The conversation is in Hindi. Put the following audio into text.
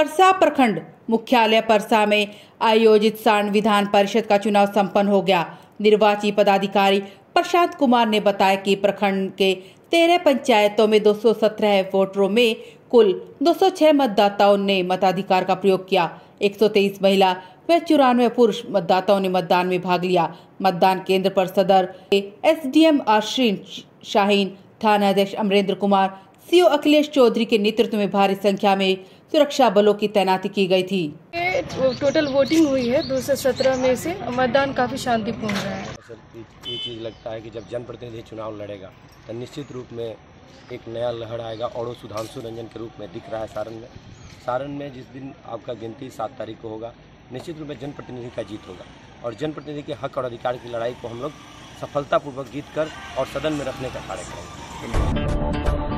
परसा प्रखंड मुख्यालय परसा में आयोजित सांड विधान परिषद का चुनाव संपन्न हो गया। निर्वाची पदाधिकारी प्रशांत कुमार ने बताया कि प्रखंड के तेरह पंचायतों में 217 वोटरों में कुल 206 मतदाताओं ने मताधिकार का प्रयोग किया। 123 महिला व चौरानवे पुरुष मतदाताओं ने मतदान में भाग लिया। मतदान केंद्र पर सदर एसडीएम आश्रीन शाहीन थाना अध्यक्ष अमरेंद्र कुमार सीओ अखिलेश चौधरी के नेतृत्व में भारी संख्या में सुरक्षा बलों की तैनाती की गई थी। टोटल वोटिंग हुई है दो सौ सत्रह में से। मतदान काफ़ी शांतिपूर्ण रहा है। सर ये ये चीज़ लगता है कि जब जनप्रतिनिधि चुनाव लड़ेगा तो निश्चित रूप में एक नया लहर आएगा और सुधांशु रंजन के रूप में दिख रहा है सारण में। सारण में जिस दिन आपका गिनती सात तारीख को होगा निश्चित रूप में जनप्रतिनिधि का जीत होगा। और जनप्रतिनिधि के हक और अधिकार की लड़ाई को हम लोग सफलतापूर्वक जीत कर और सदन में रखने का कार्य करेंगे। Thank you.